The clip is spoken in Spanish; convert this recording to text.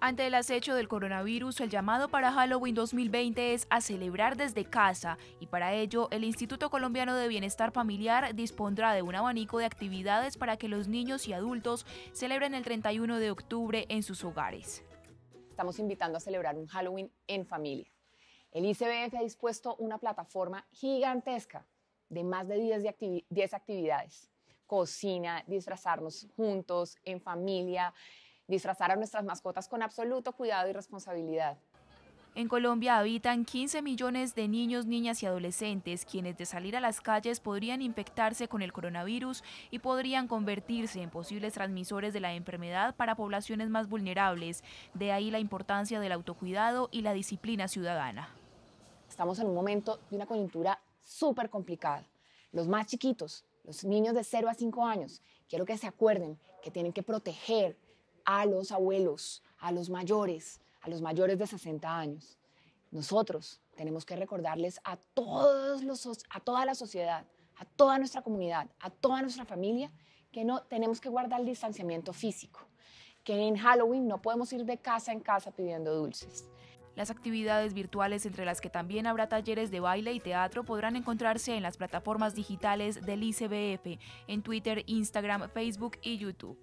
Ante el acecho del coronavirus, el llamado para Halloween 2020 es a celebrar desde casa y para ello el Instituto Colombiano de Bienestar Familiar dispondrá de un abanico de actividades para que los niños y adultos celebren el 31 de octubre en sus hogares. Estamos invitando a celebrar un Halloween en familia. El ICBF ha dispuesto una plataforma gigantesca de más de 10, 10 actividades. Cocina, disfrazarnos juntos, en familia, disfrazar a nuestras mascotas con absoluto cuidado y responsabilidad. En Colombia habitan 15 millones de niños, niñas y adolescentes, quienes de salir a las calles podrían infectarse con el coronavirus y podrían convertirse en posibles transmisores de la enfermedad para poblaciones más vulnerables. De ahí la importancia del autocuidado y la disciplina ciudadana. Estamos en un momento de una coyuntura súper complicada. Los más chiquitos, los niños de 0 a 5 años, quiero que se acuerden que tienen que proteger a los abuelos, a los mayores, a los mayores de 60 años. Nosotros tenemos que recordarles a, todos los, a toda la sociedad, a toda nuestra comunidad, a toda nuestra familia, que no tenemos que guardar el distanciamiento físico, que en Halloween no podemos ir de casa en casa pidiendo dulces. Las actividades virtuales, entre las que también habrá talleres de baile y teatro, podrán encontrarse en las plataformas digitales del ICBF, en Twitter, Instagram, Facebook y YouTube.